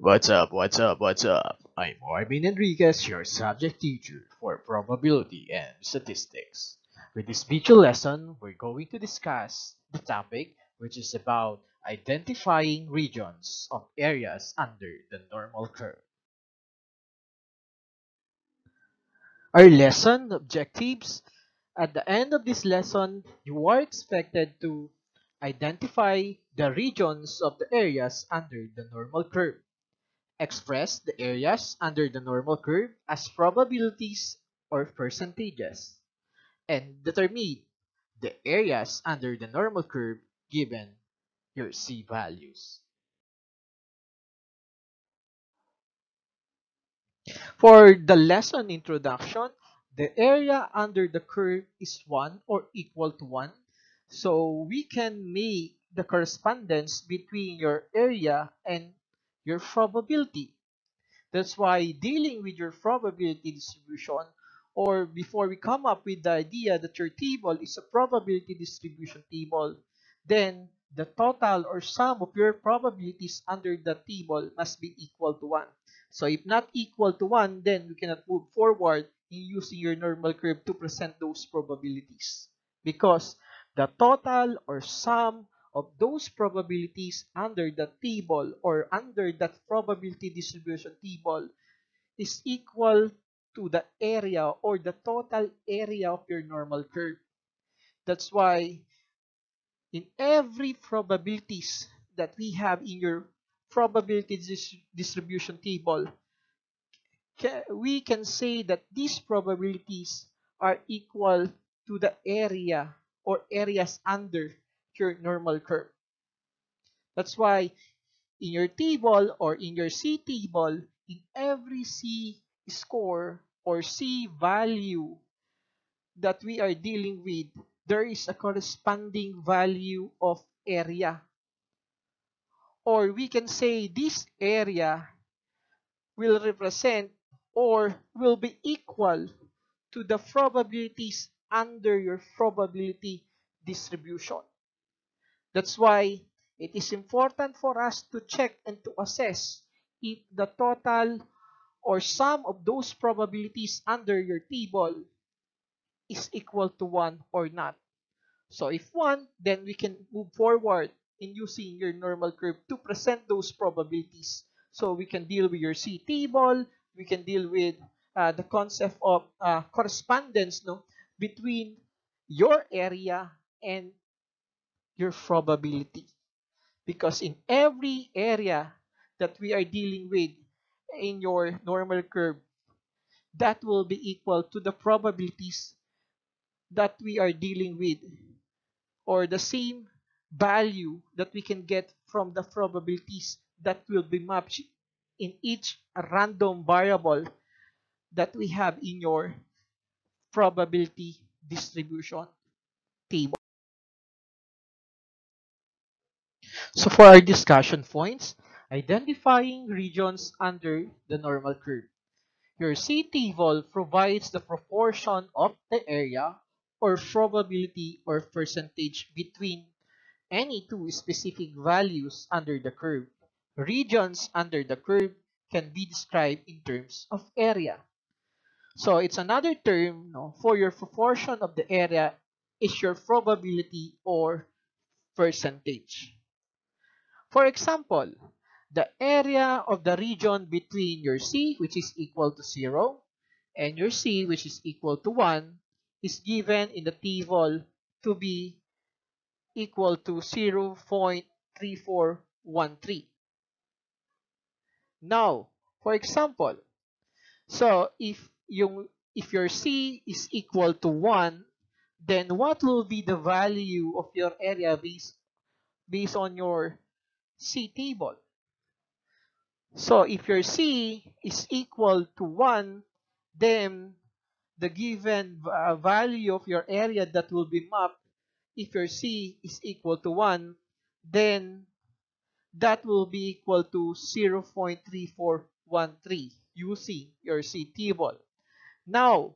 What's up, what's up, what's up? I'm Arvin Enriquez, your subject teacher for probability and statistics. With this video lesson, we're going to discuss the topic which is about identifying regions of areas under the normal curve. Our lesson objectives at the end of this lesson, you are expected to identify the regions of the areas under the normal curve express the areas under the normal curve as probabilities or percentages, and determine the areas under the normal curve given your C values. For the lesson introduction, the area under the curve is 1 or equal to 1. So we can make the correspondence between your area and your probability. That's why dealing with your probability distribution or before we come up with the idea that your table is a probability distribution table, then the total or sum of your probabilities under the table must be equal to 1. So if not equal to 1, then you cannot move forward in using your normal curve to present those probabilities. Because the total or sum of those probabilities under the table or under that probability distribution table is equal to the area or the total area of your normal curve. That's why in every probabilities that we have in your probability dis distribution table, we can say that these probabilities are equal to the area or areas under your normal curve. That's why in your table or in your C table, in every C score or C value that we are dealing with, there is a corresponding value of area. Or we can say this area will represent or will be equal to the probabilities under your probability distribution. That's why it is important for us to check and to assess if the total or sum of those probabilities under your table is equal to 1 or not. So if 1, then we can move forward in using your normal curve to present those probabilities. So we can deal with your C table, we can deal with uh, the concept of uh, correspondence no, between your area and your probability. Because in every area that we are dealing with in your normal curve, that will be equal to the probabilities that we are dealing with or the same value that we can get from the probabilities that will be mapped in each random variable that we have in your probability distribution table. So for our discussion points, identifying regions under the normal curve. Your C table provides the proportion of the area or probability or percentage between any two specific values under the curve. Regions under the curve can be described in terms of area. So it's another term no, for your proportion of the area is your probability or percentage. For example, the area of the region between your C, which is equal to 0, and your C, which is equal to 1, is given in the table to be equal to 0.3413. Now, for example, so if yung if your C is equal to 1, then what will be the value of your area based based on your C table. So if your C is equal to 1, then the given uh, value of your area that will be mapped, if your C is equal to 1, then that will be equal to 0.3413 using your C table. Now,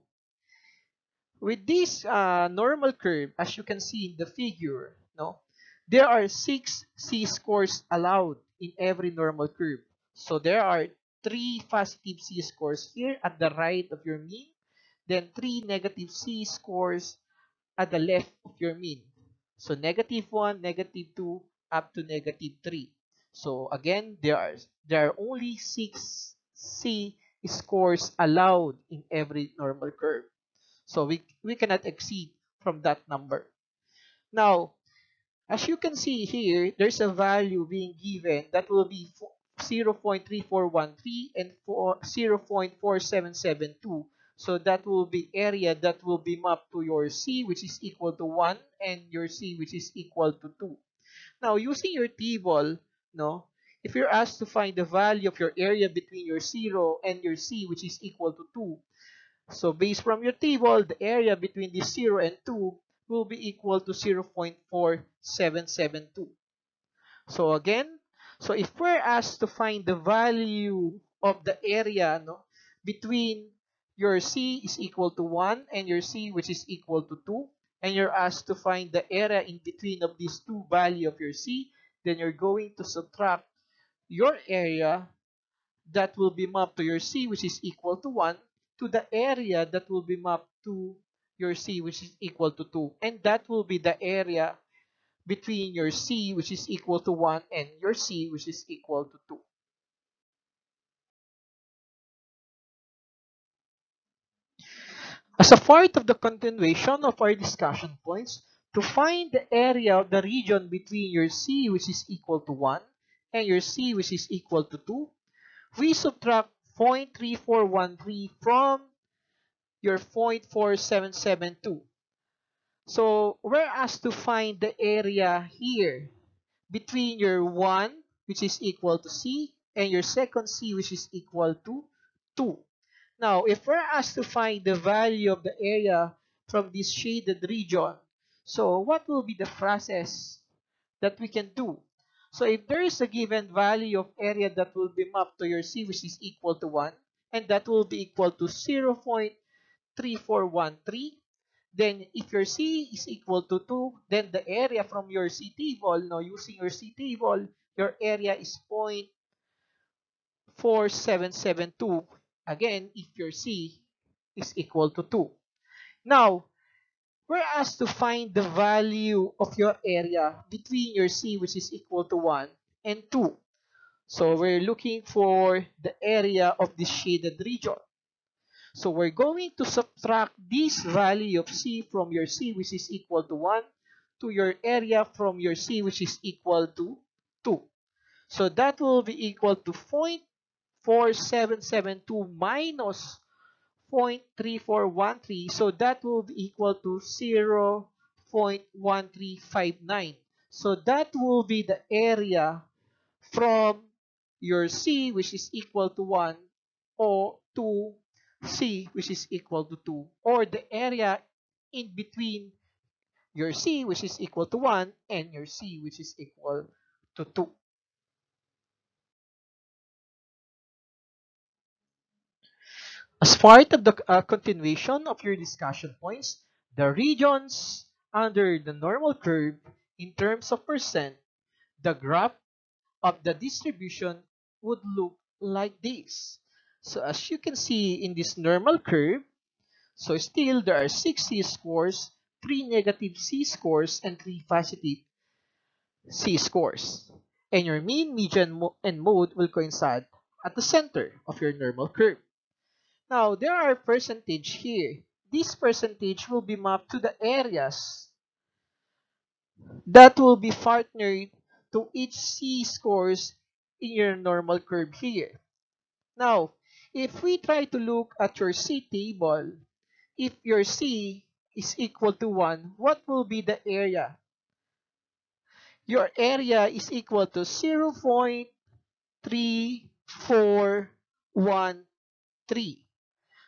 with this uh, normal curve, as you can see in the figure, no, there are six C-scores allowed in every normal curve. So there are three positive c-scores here at the right of your mean, then three negative c-scores at the left of your mean. So negative 1, negative 2, up to negative 3. So again, there are there are only 6 C scores allowed in every normal curve. So we, we cannot exceed from that number. Now, as you can see here, there's a value being given that will be 0.3413 and 0.4772. So that will be area that will be mapped to your C, which is equal to 1, and your C, which is equal to 2. Now, using your table, no, if you're asked to find the value of your area between your 0 and your C, which is equal to 2, so based from your table, the area between this 0 and 2 will be equal to 0.4772. So again, so if we're asked to find the value of the area no, between your C is equal to 1 and your C which is equal to 2, and you're asked to find the area in between of these two value of your C, then you're going to subtract your area that will be mapped to your C which is equal to 1 to the area that will be mapped to your C which is equal to 2 and that will be the area between your C which is equal to 1 and your C which is equal to 2. As a part of the continuation of our discussion points, to find the area of the region between your C which is equal to 1 and your C which is equal to 2, we subtract 0.3413 from your 0.4772. So we're asked to find the area here between your 1 which is equal to C and your second C which is equal to 2. Now, if we're asked to find the value of the area from this shaded region, so what will be the process that we can do? So if there is a given value of area that will be mapped to your C which is equal to 1, and that will be equal to 0.3413, then if your C is equal to 2, then the area from your C table, now using your C table, your area is 0.4772 Again, if your C is equal to 2. Now, we're asked to find the value of your area between your C, which is equal to 1, and 2. So we're looking for the area of this shaded region. So we're going to subtract this value of C from your C, which is equal to 1, to your area from your C, which is equal to 2. So that will be equal to 0. 0.4772 minus 0.3413. So that will be equal to 0.1359. So that will be the area from your C, which is equal to 1, or to C, which is equal to 2, or the area in between your C, which is equal to 1, and your C, which is equal to 2. As part of the uh, continuation of your discussion points, the regions under the normal curve in terms of percent, the graph of the distribution would look like this. So as you can see in this normal curve, so still there are 6 C-scores, 3 negative C-scores, and 3 positive C-scores. And your mean, median, and mode will coincide at the center of your normal curve. Now, there are percentage here. This percentage will be mapped to the areas that will be partnered to each C scores in your normal curve here. Now, if we try to look at your C table, if your C is equal to 1, what will be the area? Your area is equal to 0 0.3413.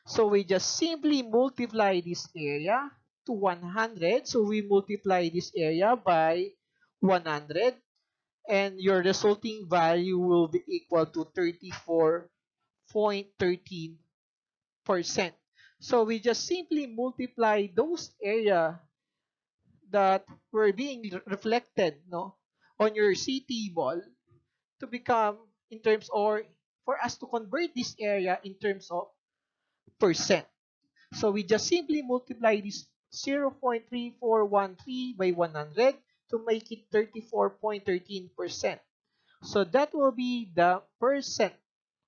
So we just simply multiply this area to 100. So we multiply this area by 100 and your resulting value will be equal to 34.13%. So we just simply multiply those area that were being reflected no, on your C ball to become in terms or for us to convert this area in terms of percent. So we just simply multiply this 0.3413 by 100 to make it 34.13%. So that will be the percent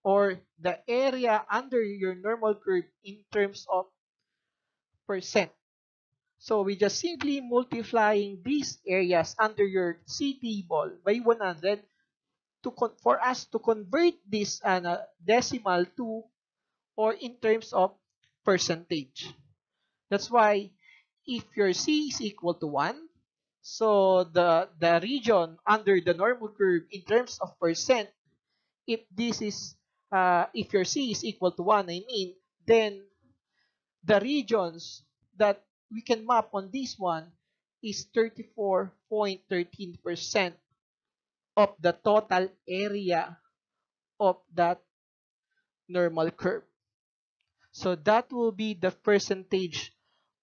or the area under your normal curve in terms of percent. So we just simply multiplying these areas under your C table by 100 to for us to convert this uh, decimal to or in terms of percentage. That's why if your C is equal to 1, so the, the region under the normal curve in terms of percent, if this is, uh, if your C is equal to 1, I mean, then the regions that we can map on this one is 34.13% of the total area of that normal curve. So that will be the percentage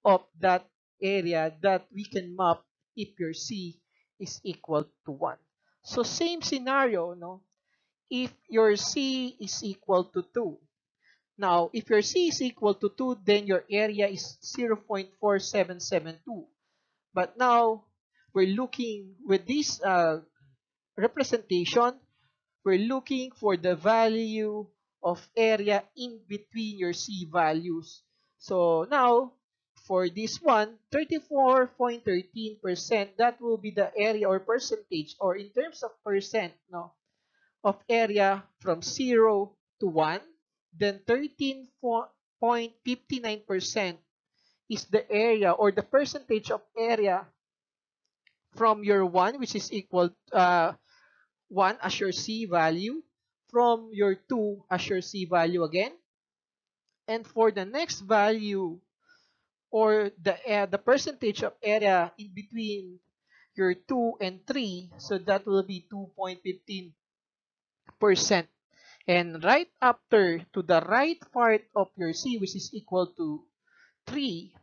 of that area that we can map if your C is equal to 1. So same scenario, no? If your C is equal to 2. Now, if your C is equal to 2, then your area is 0.4772. But now, we're looking with this uh, representation, we're looking for the value of area in between your C values. So now, for this one, 34.13%, that will be the area or percentage or in terms of percent no, of area from 0 to 1. Then 13.59% is the area or the percentage of area from your 1 which is equal uh, 1 as your C value from your 2 as your C value again. And for the next value or the uh, the percentage of area in between your 2 and 3, so that will be 2.15%. And right after to the right part of your C, which is equal to 3,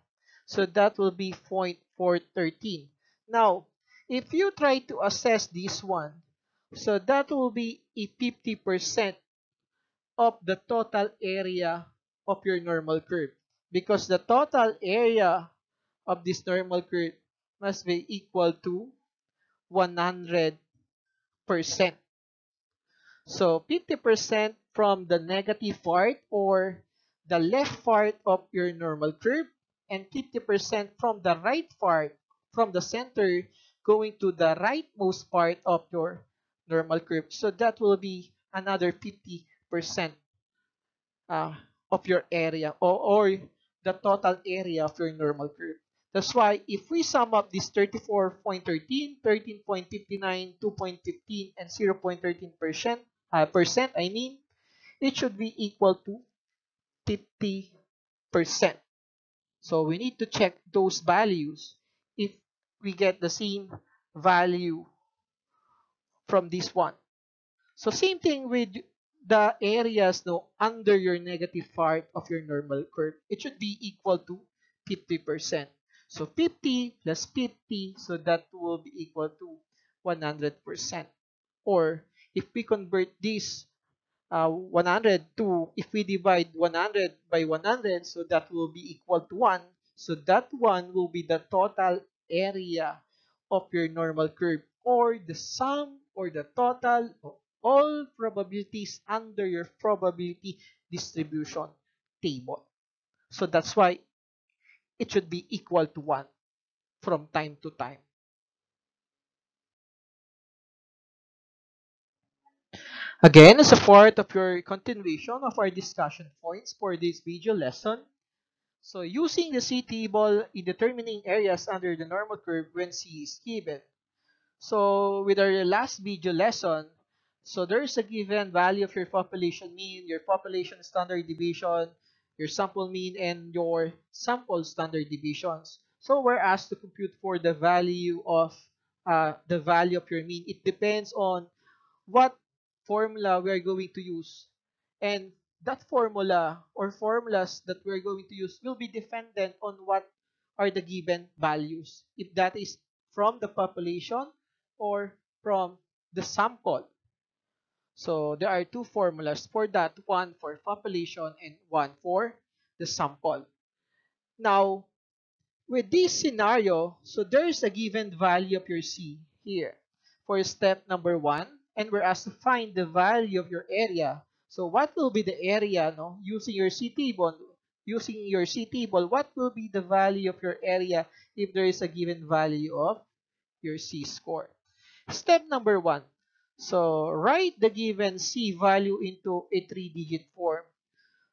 so that will be 0.413. Now, if you try to assess this one, so that will be a 50% of the total area of your normal curve. Because the total area of this normal curve must be equal to 100%. So 50% from the negative part or the left part of your normal curve and 50% from the right part from the center going to the rightmost part of your normal curve. So that will be another 50% uh, of your area or, or the total area of your normal curve. That's why if we sum up this 34.13, 13.59, 2.15, and 0.13%, uh, percent, I mean, it should be equal to 50%. So we need to check those values if we get the same value from this one. So same thing with the areas no, under your negative part of your normal curve. It should be equal to 50%. So 50 plus 50, so that will be equal to 100%. Or if we convert this uh, 100 to, if we divide 100 by 100, so that will be equal to 1. So that one will be the total area of your normal curve or the sum or the total of all probabilities under your probability distribution table. So that's why it should be equal to 1 from time to time. Again, as a part of your continuation of our discussion points for this video lesson, so using the C table in determining areas under the normal curve when C is given. So with our last video lesson, so there is a given value of your population mean, your population standard deviation, your sample mean, and your sample standard deviations. So we're asked to compute for the value of uh, the value of your mean. It depends on what formula we are going to use. And that formula or formulas that we're going to use will be dependent on what are the given values. If that is from the population or from the sample. So there are two formulas for that, one for population and one for the sample. Now, with this scenario, so there is a given value of your C here for step number one, and we're asked to find the value of your area. So what will be the area, no? Using your C table, using your C table, what will be the value of your area if there is a given value of your C score? Step number one. So write the given C value into a three-digit form.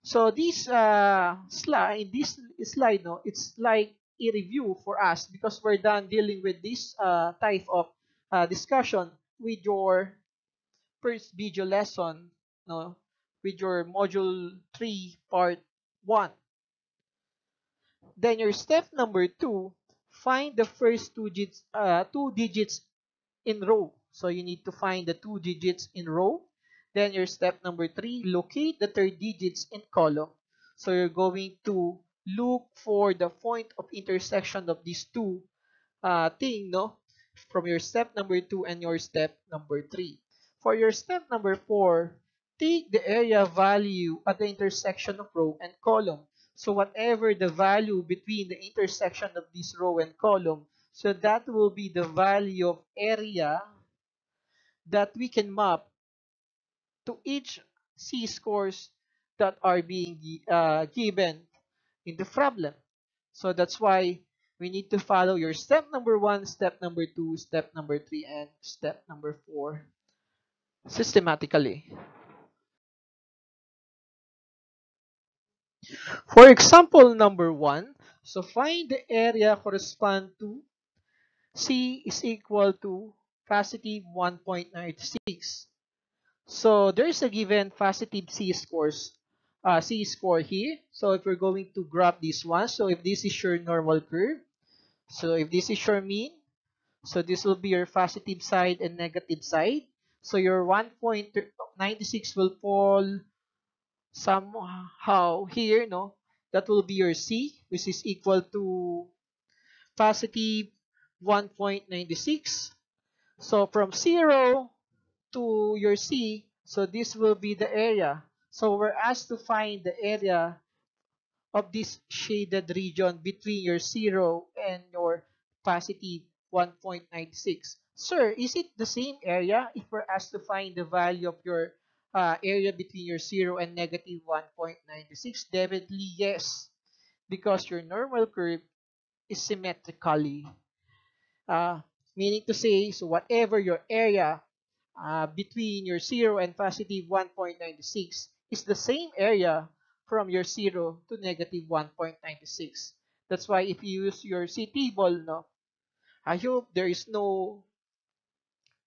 So this uh, slide, this slide, no, it's like a review for us because we're done dealing with this uh, type of uh, discussion with your first video lesson, no, with your module 3 part 1. Then your step number 2, find the first two digits, uh, two digits in row. So you need to find the two digits in row. Then your step number 3, locate the third digits in column. So you're going to look for the point of intersection of these two uh, thing, no? From your step number 2 and your step number 3. For your step number 4, take the area value at the intersection of row and column. So whatever the value between the intersection of this row and column, so that will be the value of area that we can map to each C scores that are being uh, given in the problem. So that's why we need to follow your step number one, step number two, step number three, and step number four systematically. For example number one, so find the area correspond to C is equal to positive 1.96. So there is a given positive C scores uh, C score here. So if we're going to graph this one, so if this is your normal curve, so if this is your mean, so this will be your positive side and negative side. So your 1.96 will fall somehow here, no? That will be your C, which is equal to positive 1.96. So from 0 to your C, so this will be the area. So we're asked to find the area of this shaded region between your 0 and your positive 1.96. Sir, is it the same area if we're asked to find the value of your uh, area between your 0 and negative 1.96? Definitely yes, because your normal curve is symmetrically. Uh, meaning to say, so whatever your area uh, between your 0 and positive 1.96 is the same area from your 0 to negative 1.96. That's why if you use your C table, no, I hope there is no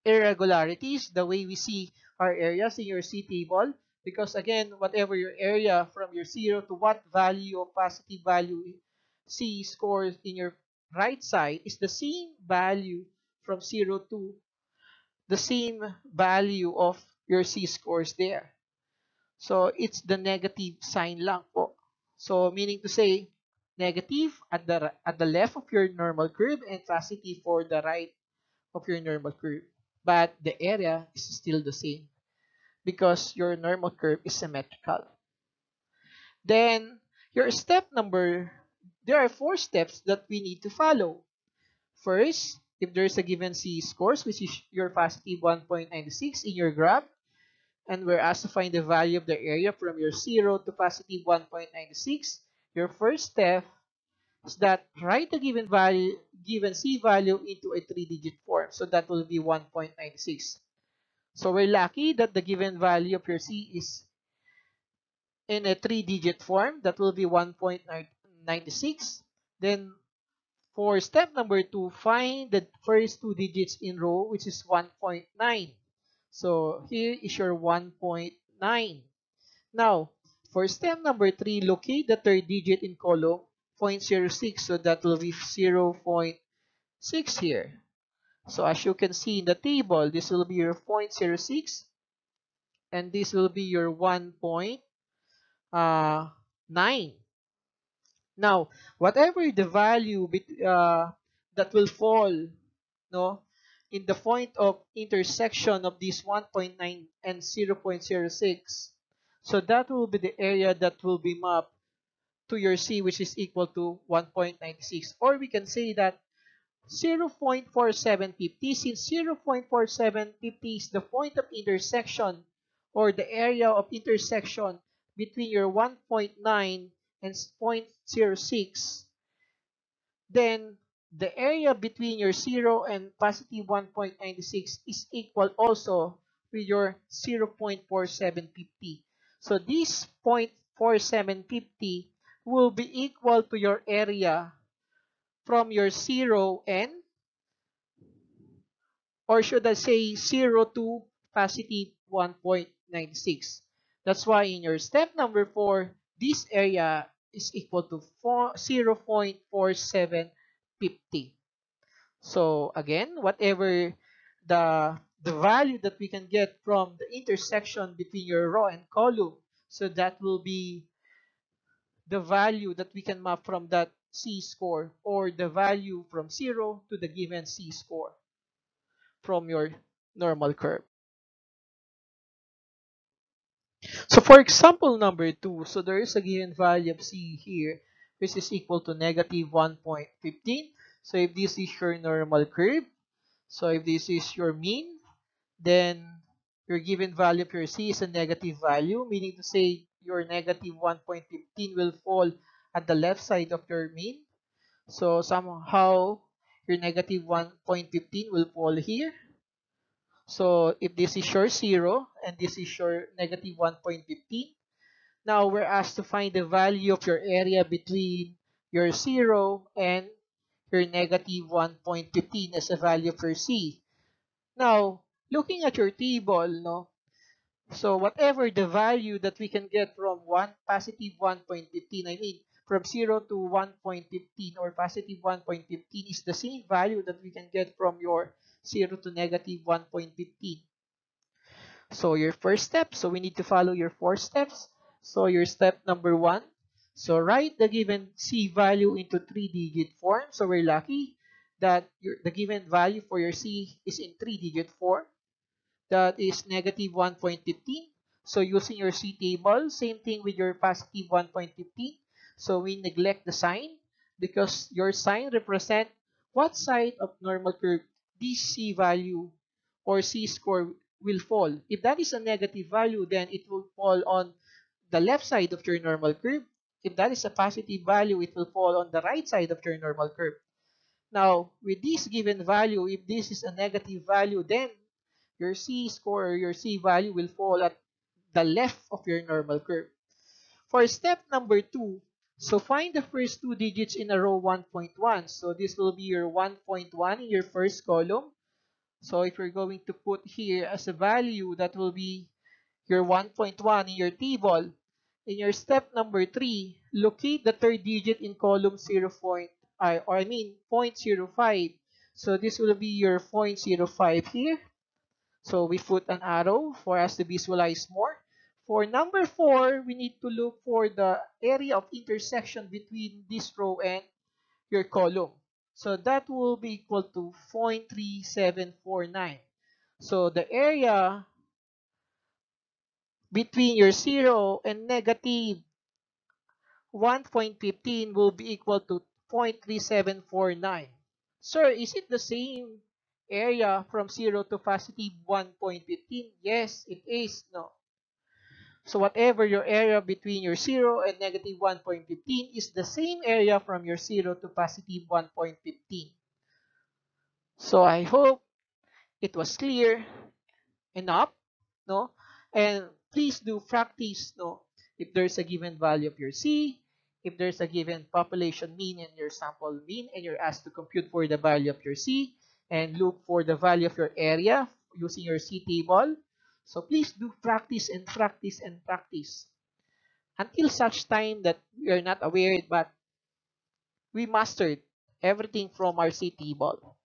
irregularities the way we see our areas in your C table because again, whatever your area from your 0 to what value of positive value C scores in your right side is the same value from 0 to the same value of your C scores there. So, it's the negative sign lang po. So, meaning to say, negative at the, at the left of your normal curve and positive for the right of your normal curve. But the area is still the same because your normal curve is symmetrical. Then, your step number, there are four steps that we need to follow. First, if there is a given C scores, which is your positive 1.96 in your graph, and we're asked to find the value of the area from your 0 to positive 1.96, your first step is that write the given value, given C value into a three-digit form. So that will be 1.96. So we're lucky that the given value of your C is in a three-digit form. That will be 1.96. Then for step number two, find the first two digits in row, which is 1.9. So here is your 1.9. Now, for step number three, locate the third digit in column 0.06. So that will be 0.6 here. So as you can see in the table, this will be your 0.06 and this will be your 1.9. Now, whatever the value uh, that will fall, no, in the point of intersection of this 1.9 and 0.06. So that will be the area that will be mapped to your C which is equal to 1.96 or we can say that 0.4750 since 0.4750 is the point of intersection or the area of intersection between your 1.9 and 0.06 then the area between your 0 and positive 1.96 is equal also with your 0.4750 so this 0.4750 will be equal to your area from your 0 and or should I say 0 to positive 1.96. That's why in your step number 4, this area is equal to 4, 0.4750. So again, whatever the, the value that we can get from the intersection between your row and column, so that will be the value that we can map from that C score or the value from 0 to the given C score from your normal curve. So for example number 2, so there is a given value of C here which is equal to negative 1.15. So if this is your normal curve, so if this is your mean, then your given value of your C is a negative value, meaning to say your negative 1.15 will fall at the left side of your mean. So somehow your negative 1.15 will fall here. So if this is your 0 and this is your negative 1.15, now we're asked to find the value of your area between your 0 and your negative 1.15 as a value for C. Now, looking at your table, no, so whatever the value that we can get from 1 positive 1.15, I mean from 0 to 1.15 or positive 1.15 is the same value that we can get from your 0 to negative 1.15. So your first step, so we need to follow your four steps. So your step number one, so write the given C value into three-digit form. So we're lucky that your, the given value for your C is in three-digit form that is negative 1.15. So using your C table, same thing with your positive 1.15. So we neglect the sign because your sign represent what side of normal curve this C value or C score will fall. If that is a negative value, then it will fall on the left side of your normal curve. If that is a positive value, it will fall on the right side of your normal curve. Now, with this given value, if this is a negative value, then your C score or your C value will fall at the left of your normal curve. For step number 2, so find the first two digits in a row 1.1. So this will be your 1.1 in your first column. So if you're going to put here as a value, that will be your 1.1 in your table. In your step number 3, locate the third digit in column 0. Point, or I mean 0.05. So this will be your 0.05 here. So we put an arrow for us to visualize more. For number 4, we need to look for the area of intersection between this row and your column. So that will be equal to 0.3749. So the area between your 0 and negative 1.15 will be equal to 0.3749. Sir, is it the same area from 0 to positive 1.15? Yes, it is. No. So whatever your area between your 0 and negative 1.15 is the same area from your 0 to positive 1.15. So I hope it was clear enough, no? And please do practice, no? If there's a given value of your C, if there's a given population mean and your sample mean, and you're asked to compute for the value of your C, and look for the value of your area using your C table. So please do practice and practice and practice until such time that we are not aware but we mastered everything from our C table.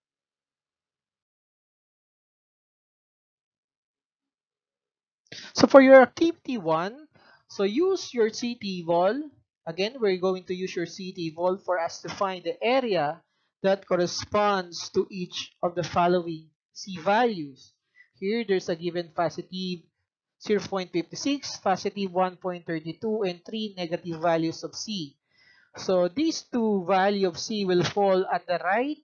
So for your activity 1, so use your C table. Again, we're going to use your C table for us to find the area that corresponds to each of the following C values. Here, there's a given positive 0.56, positive 1.32, and 3 negative values of C. So these two value of C will fall at the right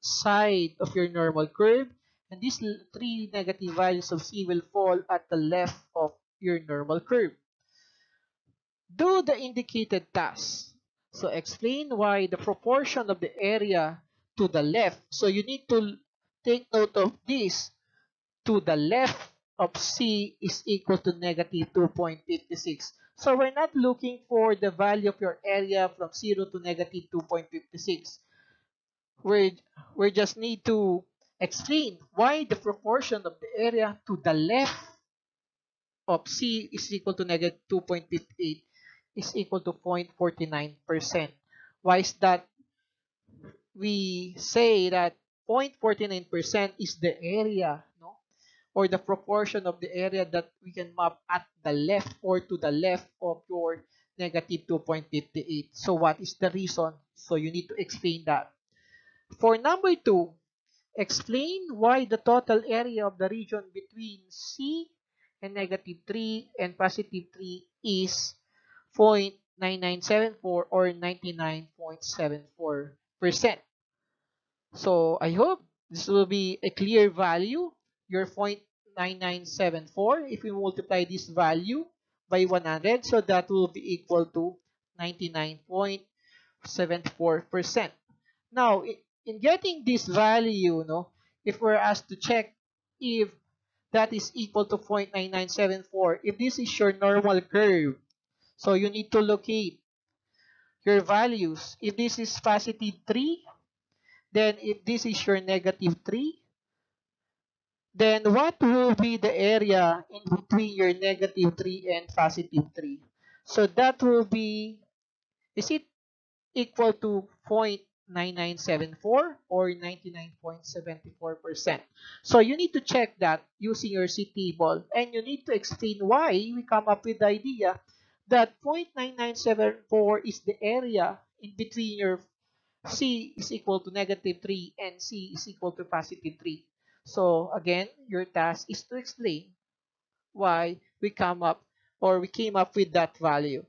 side of your normal curve, and these three negative values of C will fall at the left of your normal curve. Do the indicated task. So explain why the proportion of the area to the left. So you need to take note of this. To the left of C is equal to negative 2.56. So we're not looking for the value of your area from 0 to negative 2.56. We we just need to explain why the proportion of the area to the left of C is equal to negative 2.58 is equal to 0.49%. Why is that? We say that 0.49% is the area, no? Or the proportion of the area that we can map at the left or to the left of your negative 2.58. So what is the reason? So you need to explain that. For number 2, explain why the total area of the region between C and negative 3 and positive 3 is 0.9974 or 99.74%. So I hope this will be a clear value, your 0.9974. If we multiply this value by 100, so that will be equal to 99.74%. Now, in getting this value, no, if we're asked to check if that is equal to 0.9974, if this is your normal curve, so you need to locate your values. If this is positive 3, then if this is your negative 3, then what will be the area in between your negative 3 and positive 3? So that will be, is it equal to 0.9974 or 99.74%? So you need to check that using your C table and you need to explain why we come up with the idea that 0.9974 is the area in between your C is equal to negative 3 and C is equal to positive 3. So again, your task is to explain why we come up or we came up with that value.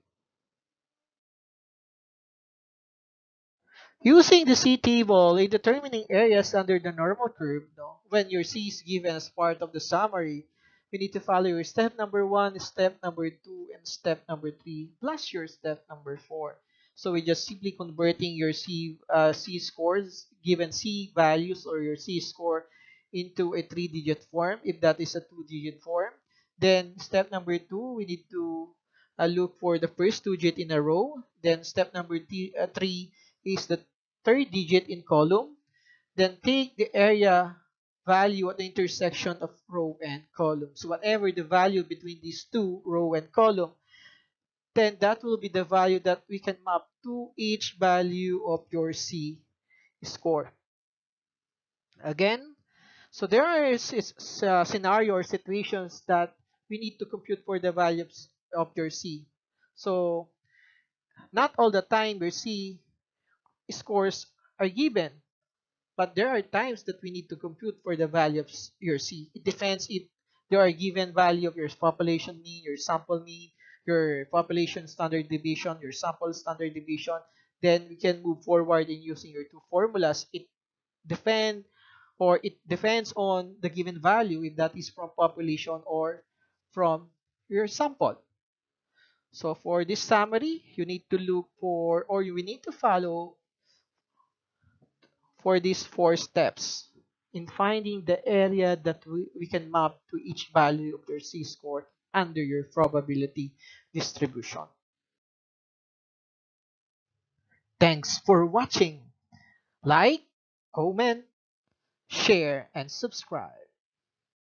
Using the C table in determining areas under the normal curve, no, when your C is given as part of the summary, you need to follow your step number one, step number two, and step number three, plus your step number four. So we're just simply converting your C uh, C scores, given C values or your C score into a three-digit form, if that is a two-digit form. Then step number two, we need to uh, look for the first two digit in a row. Then step number uh, three is the third digit in column. Then take the area value at the intersection of row and column. So whatever the value between these two, row and column, then that will be the value that we can map to each value of your C score. Again, so there are uh, scenario or situations that we need to compute for the values of your C. So not all the time your C scores are given. But there are times that we need to compute for the value of your C. It depends if there are given value of your population mean, your sample mean, your population standard deviation, your sample standard deviation, then we can move forward in using your two formulas. It depend or it depends on the given value if that is from population or from your sample. So for this summary, you need to look for or you need to follow for these four steps in finding the area that we, we can map to each value of your C-score under your probability distribution. Thanks for watching. Like, comment, share, and subscribe.